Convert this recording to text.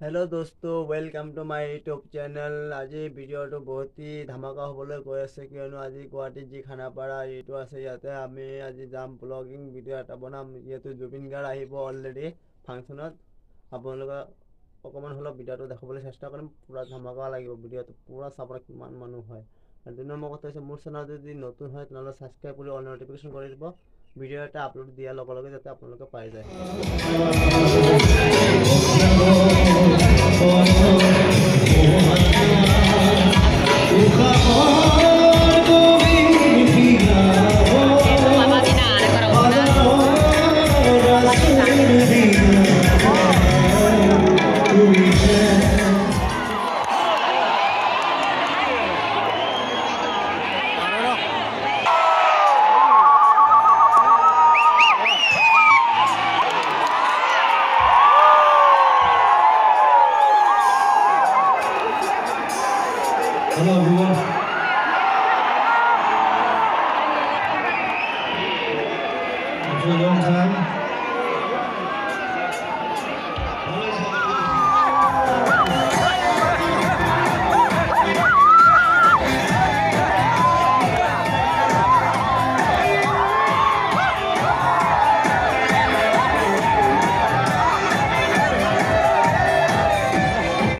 Hello দোস্ত welcome to my YouTube channel আজি ভিডিঅ'টো বহুতেই ধামাকা হ'বলৈ গৈ আছে কিয়নো আজি গুৱাহাটীত যি খানাপাৰা এইটো আছে ইয়াতে আমি আজি যাম ব্লগিং ভিডিঅ' এটা বনাম যিহেতু জুবিন গাৰ্গ আহিব অলৰেডি ফাংচনত আপোনালোকে অকণমান হ'লেও ভিডিঅ'টো দেখাবলৈ চেষ্টা কৰিম পূৰা ধামাকা লাগিব ভিডিঅ'টো পূৰা চাবলৈ কিমান মানুহ হয় দুই নম্বৰ কথা হৈছে মোৰ চেনেল যদি নতুন হয় তেনেহ'লে ছাবস্ক্ৰাইব কৰি অল নটিফিকেশ্যন কৰি দিব ভিডিঅ' এটা আপলোড দিয়াৰ লগে লগে যাতে আপোনালোকে পাই যায়। Hello everyone. After a long time,